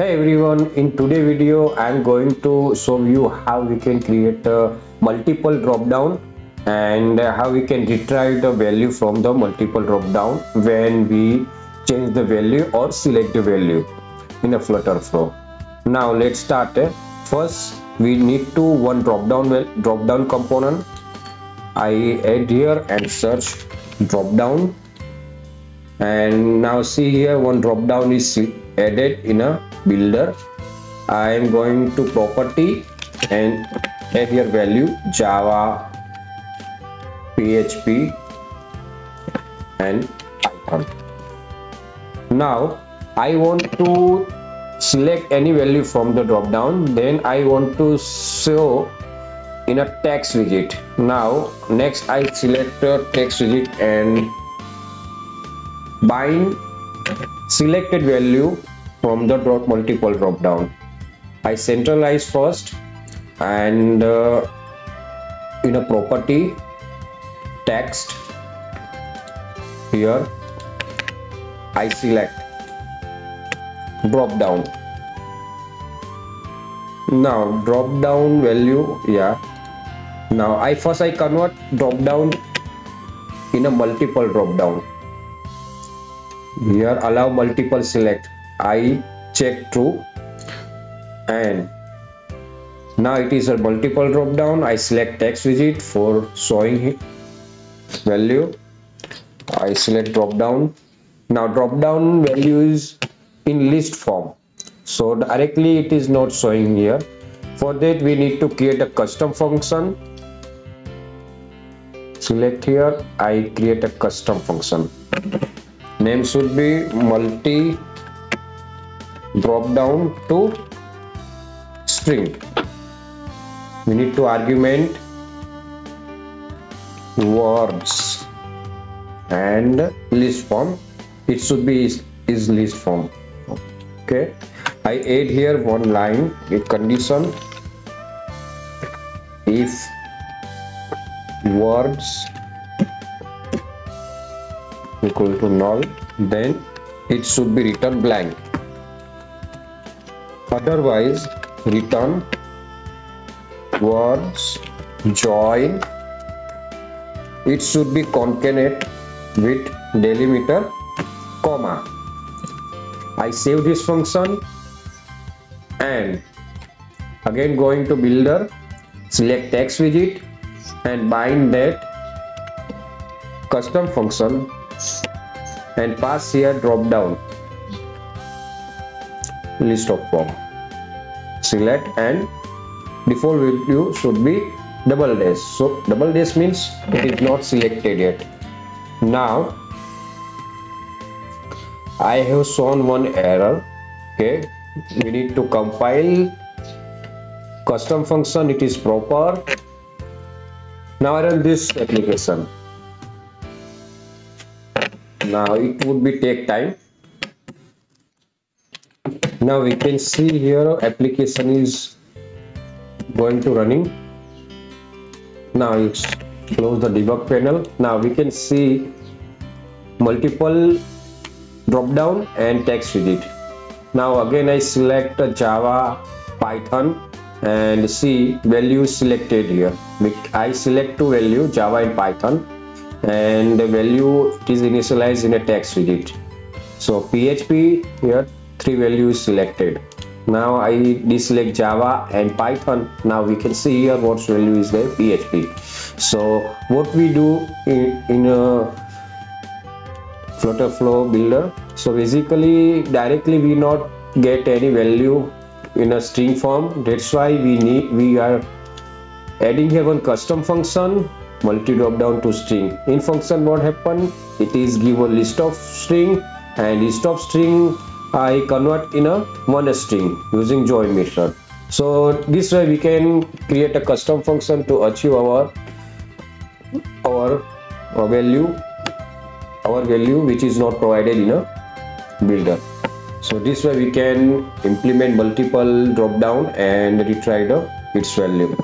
Hey everyone, in today video I am going to show you how we can create a multiple drop down and how we can retrieve the value from the multiple drop down when we change the value or select the value in a FlutterFlow. Now let's start. First we need to one drop down drop down component. I add here and search drop down and now see here one drop down is added in a builder. I am going to property and add here value Java PHP and Python. Now I want to select any value from the drop down. Then I want to show in a text widget. Now next I select a text widget and bind selected value from the drop multiple drop down. I centralize first and uh, in a property text here I select drop down. Now drop down value yeah. Now I first I convert drop down in a multiple drop down here allow multiple select. I check true and now it is a multiple drop down. I select text widget for showing value. I select drop down. Now drop down value is in list form. So directly it is not showing here. For that we need to create a custom function. Select here. I create a custom function name should be multi drop down to string. We need to argument words. And list form. It should be is, is list form. Okay. I add here one line with condition. If words equal to null then it should be written blank. Otherwise return words join it should be concatenate with delimiter comma. I save this function and again going to builder select text widget and bind that custom function and pass here drop down. List of form. Select and default value should be double dash. So double dash means it is not selected yet. Now I have shown one error. Okay we need to compile custom function. It is proper. Now I run this application now it would be take time. Now we can see here application is going to running. Now it's close the debug panel. Now we can see multiple drop down and text widget now again i select java python and see value selected here. I select two value java and python and the value is initialized in a text widget so php here three values selected. Now I deselect Java and Python. Now we can see here what value is there PHP so what we do in, in a FlutterFlow builder so basically directly we not get any value in a string form. That's why we need we are adding here one custom function multi drop down to string in function what happen it is give a list of string and list of string I convert in a one string using join method. So this way we can create a custom function to achieve our our, our value our value which is not provided in a builder. So this way we can implement multiple drop down and retry the its value.